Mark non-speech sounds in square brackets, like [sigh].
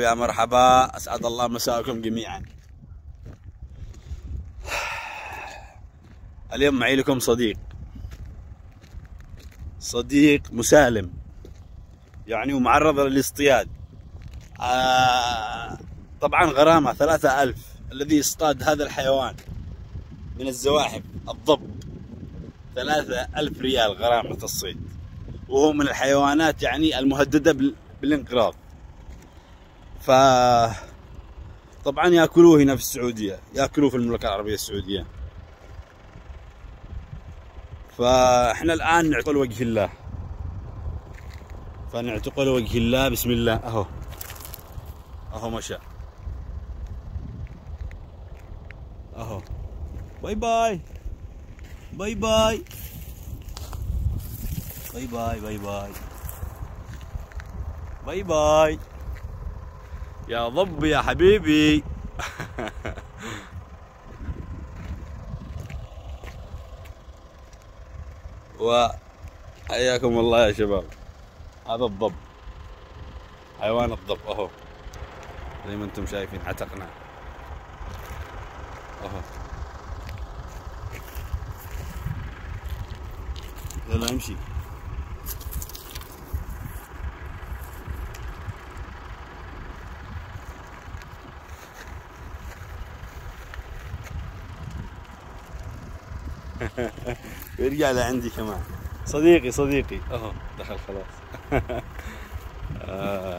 يا مرحبا. أسعد الله مساءكم جميعا. اليوم معي لكم صديق. صديق مسالم. يعني ومعرض للاصطياد. آه طبعا غرامة ثلاثة ألف الذي يصطاد هذا الحيوان من الزواحف الضب. ثلاثة ألف ريال غرامة الصيد. وهو من الحيوانات يعني المهددة بالانقراض. ف طبعا يأكلوه هنا في السعودية يأكلوه في المملكة العربية السعودية. فإحنا الآن نعتقل وجه الله. فنعتقل وجه الله بسم الله أهو. أهو مشى أهو. باي باي. باي باي. باي باي باي باي. باي باي. يا ضب يا حبيبي. [laughs] وحياكم الله يا شباب. هذا الضب. حيوان الضب. أهو. زي ما أنتم شايفين عتقنا. أهو. يلا امشي. [laughs] ويرجع لعندي كمان. صديقي صديقي. أهو دخل خلاص. [laughs] آه.